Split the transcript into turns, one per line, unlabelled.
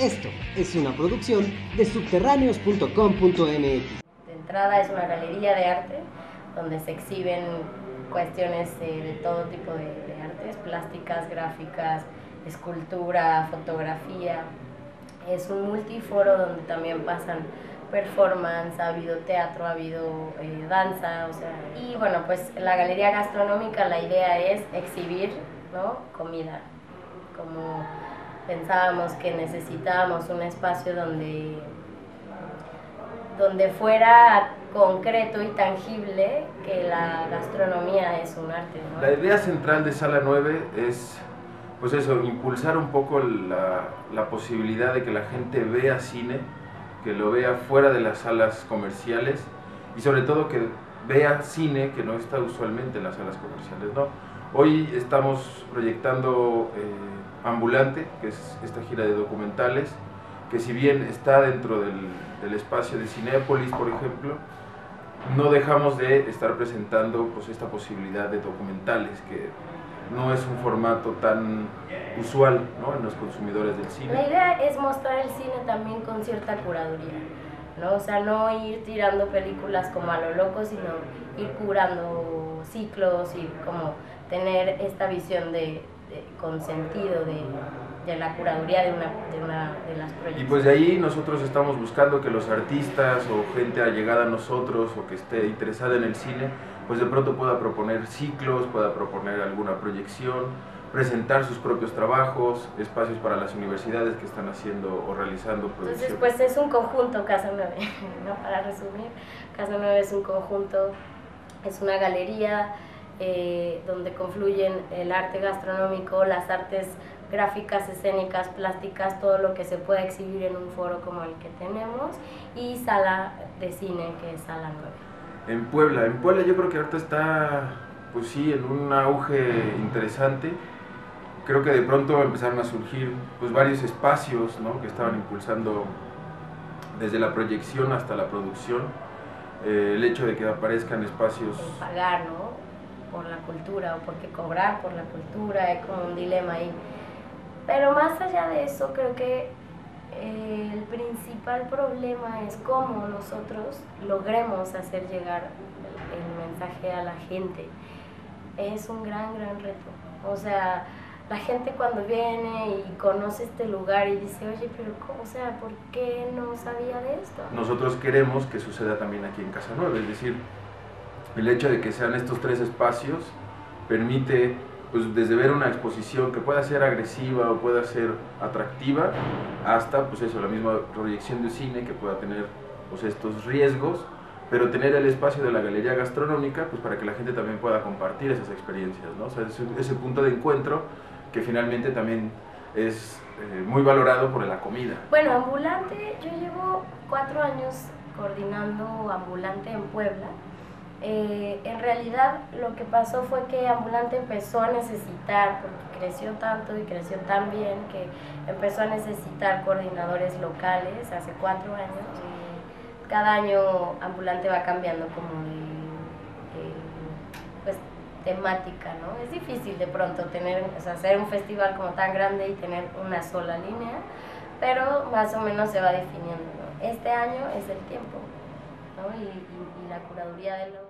Esto es una producción de subterráneos.com.mx.
De entrada es una galería de arte donde se exhiben cuestiones eh, de todo tipo de, artes, plásticas, gráficas, escultura, fotografía. Es un multiforo donde también pasan performance, ha habido teatro, ha habido eh, danza, o sea, y bueno, pues la galería gastronómica la idea es exhibir, ¿no? Comida, como pensábamos que necesitábamos un espacio donde donde fuera concreto y tangible que la gastronomía es un arte. ¿no?
La idea central de Sala 9 es, pues eso, impulsar un poco la, la posibilidad de que la gente vea cine que lo vea fuera de las salas comerciales y sobre todo que vea cine que no está usualmente en las salas comerciales. ¿no? Hoy estamos proyectando eh, Ambulante, que es esta gira de documentales, que si bien está dentro del, del espacio de Cinépolis, por ejemplo, no dejamos de estar presentando pues, esta posibilidad de documentales que no es un formato tan usual ¿no? en los consumidores del cine.
La idea es mostrar el cine también con cierta curaduría, ¿no? O sea, no ir tirando películas como a lo loco, sino ir curando ciclos y como tener esta visión de, de con sentido de, de, la curaduría de una, de una de las proyecciones.
Y pues de ahí nosotros estamos buscando que los artistas o gente allegada a nosotros o que esté interesada en el cine pues de pronto pueda proponer ciclos, pueda proponer alguna proyección, presentar sus propios trabajos, espacios para las universidades que están haciendo o realizando
proyecciones. Entonces, pues es un conjunto Casa 9, ¿no? para resumir, Casa 9 es un conjunto, es una galería eh, donde confluyen el arte gastronómico, las artes gráficas, escénicas, plásticas, todo lo que se puede exhibir en un foro como el que tenemos, y sala de cine, que es sala 9
en Puebla. En Puebla yo creo que ahorita está, pues sí, en un auge interesante. Creo que de pronto empezaron a surgir pues varios espacios ¿no? que estaban impulsando desde la proyección hasta la producción. Eh, el hecho de que aparezcan espacios...
Pagar, ¿no? Por la cultura o porque cobrar por la cultura, hay como un dilema ahí. Pero más allá de eso, creo que eh, el principal problema es cómo nosotros logremos hacer llegar el mensaje a la gente. Es un gran, gran reto. O sea, la gente cuando viene y conoce este lugar y dice, oye, pero ¿cómo? O sea, ¿por qué no sabía de esto?
Nosotros queremos que suceda también aquí en Casa Nueva, es decir, el hecho de que sean estos tres espacios permite pues desde ver una exposición que pueda ser agresiva o pueda ser atractiva, hasta pues eso, la misma proyección de cine que pueda tener pues estos riesgos, pero tener el espacio de la galería gastronómica pues para que la gente también pueda compartir esas experiencias, ¿no? O sea, ese, ese punto de encuentro que finalmente también es eh, muy valorado por la comida.
Bueno, ambulante, yo llevo cuatro años coordinando ambulante en Puebla eh, en realidad lo que pasó fue que Ambulante empezó a necesitar, porque creció tanto y creció tan bien, que empezó a necesitar coordinadores locales hace cuatro años. Cada año Ambulante va cambiando como pues, temática, ¿no? Es difícil de pronto tener, hacer un festival como tan grande y tener una sola línea, pero más o menos se va definiendo, Este año es el tiempo, ¿no? Y, y, y la curaduría de los